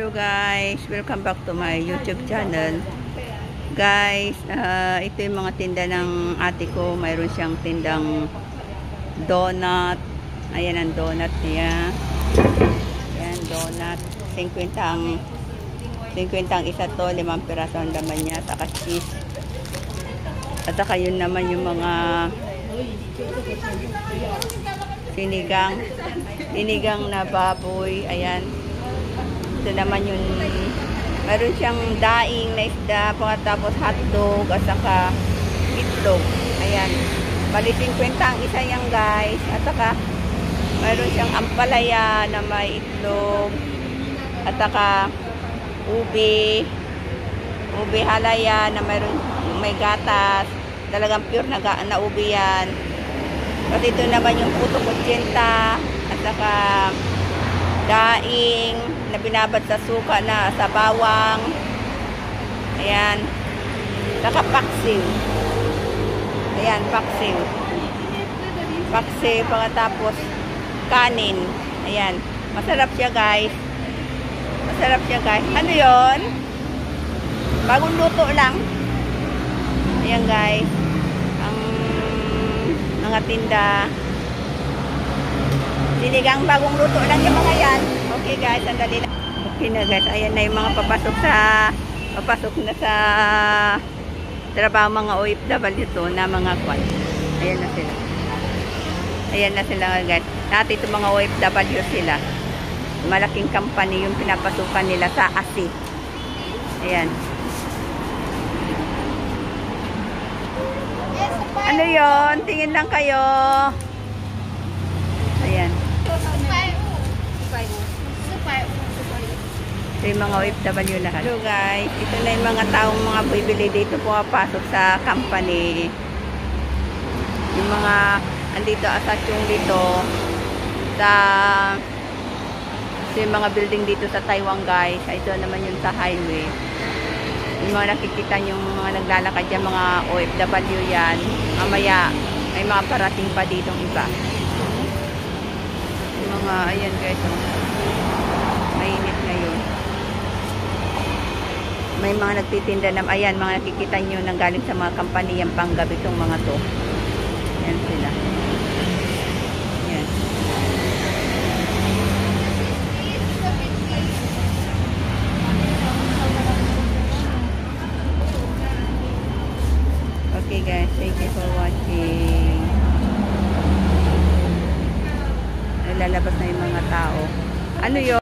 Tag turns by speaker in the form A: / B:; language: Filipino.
A: Hello guys, welcome back to my YouTube channel. Guys, ah, ito yung mga tinda ng ate ko. Mayroon siyang tindang donut. Ayan ang donut niya. Ayan, donut. 50 ang 50 ang isa to, 5 piraso ang laman niya, saka cheese. At saka yun naman yung mga sinigang sinigang na baboy ayan ito naman yung meron siyang daing na isda pagkatapos hotdog at saka itlog. Ayan. Bali 50 ang isa yan guys. At saka meron siyang ampalaya na may itlog. At saka ube. Ube halaya na mayroon may gatas. Talagang pure na, na ube yan. At ito naman yung puto kutsenta. At saka daing na binabad sa suka na sa bawang. Ayan. Saka paksiw. Ayan, paksiw. Paksiw, pagkatapos kanin. Ayan. Masarap siya guys. Masarap siya guys. Ano yon? Bagong luto lang. Ayan guys. Ang mga tinda. Sinigang bagong luto lang yung mga yan. Okay guys, sandali lang. Okay na guys, ayan na yung mga papasok sa papasok na sa trabaho mga OFW to na mga kwan. Ayan na sila. Ayan na sila guys. Dati itong mga OFW sila. Malaking company yung pinapasukan nila sa ASI. Ayan. Ano yon? Tingin lang kayo. Ayan. Ito yung mga OFW lahat. Hello guys, ito na yung mga taong mga bibili dito pumapasok sa company. Yung mga andito asasyong dito sa sa yung mga building dito sa Taiwan guys. Ito naman yung sa highway. Yung mga nakikita yung mga naglalakad dyan, mga OFW yan. Mamaya, may mga parating pa ditong iba. Yung mga, ayan guys, oh. May mga nagtitinda na, ayan, mga nakikita nyo nang galing sa mga company yung panggabi itong mga to. Ayan sila. Ayan. Okay guys, thank you for watching. Lalabas na yung mga tao. Ano yon?